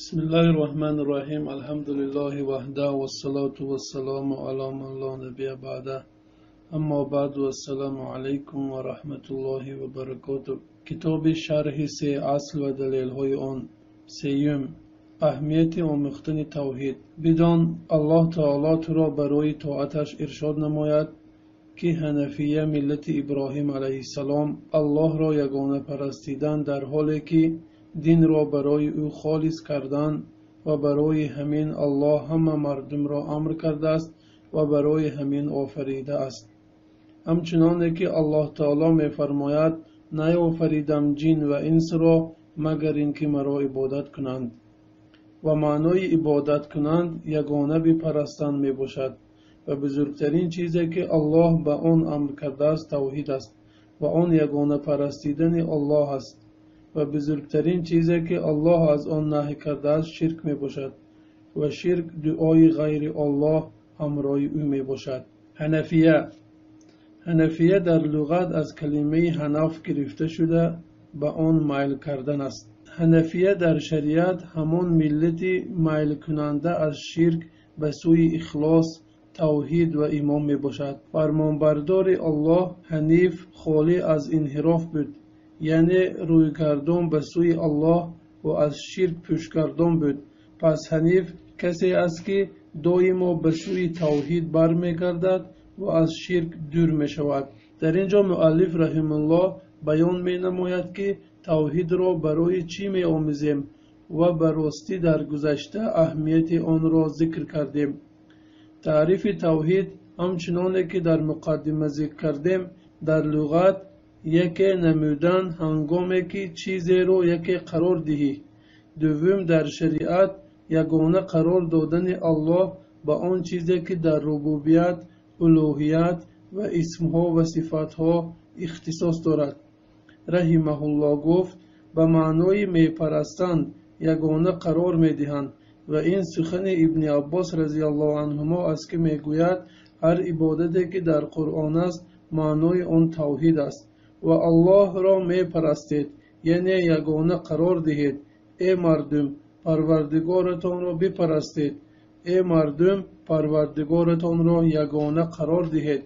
بسم الله الرحمن الرحيم الحمد لله وحده والصلاة والسلام على من لا نبي بعده أما بعد والسلام عليكم ورحمة الله وبركاته كتاب شرح سي أصل ودليل هاي آن سيوم أهمية آموختن توحيد بدان الله تعالى ترى برای طاعتش ارشاد نماید که حنفیه ملت ابراهیم علیه السلام الله را یگانه پرستیدن در حالی که динро барои ӯ холис кардан ва барои ҳамин аллоҳ ҳама мардумро амр кардааст ва барои ҳамин офаридааст. Ҳамчуноне ки аллоҳ таоло мефармояд наофаридам ҷин ва инсро магар ин ки маро ибодат кунанд ва маънои ибодат кунанд ягона бипарастан мебошад ва бузургтарин чизе ки аллоҳ ба он амр кардааст тавҳид аст ва он ягона парастидани аллоҳ аст ва бузургтарин чизе ки аллоҳ аз он наҳй кардааст ширк мебошад ва ширк дуои ғайри аллоҳ ҳамроҳи ӯ мебошад ҳанафия ҳанафия дар луғат аз калимаи ҳанаф гирифта шуда ба он майл кардан аст ҳанафия дар шариат ҳамон миллати майлкунанда аз ширк ба сӯи ихлос тавҳид ва имон мебошад фармонбардори аллоҳ ҳаниф холӣ аз инҳироф буд яъне рӯйгардон ба сӯи аллоҳ ва аз ширк пӯшгардон буд. Пас ҳаниф касе аст ки доимо ба сӯи тавҳид бармегардад ва аз ширк дур мешавад. Дар ин ҷо муаллиф раҳимуллоҳ баён менамояд ки тавҳидро барои чӣ меомӯзем ва ба ростӣ дар гузашта аҳамияти онро зикр кардем. Таърифи тавҳид ҳамчуноне ки дар муқаддима зикр кардем дар луғат яке намудан ҳангоме ки чизеро яке қарор диҳӣ. Дуввум дар шариат ягона қарор додани аллоҳ ба он чизе ки дар рубубият улӯҳият ва исмҳо ва сифатҳо ихтисос дорад. Раҳимаҳуллоҳ гуфт ба маънои мепарастан ягона қарор медиҳанд ва ин сухани ибни аббос разиаллоҳу анҳумо аст ки мегӯяд ҳар ибодате ки дар қуръон аст маънои он тавҳид аст ва аллоҳро мепарастед. Яъне ягона қарор диҳед. Э мардум парвардигоратонро бипарастед. Э мардум парвардигоратонро ягона қарор диҳед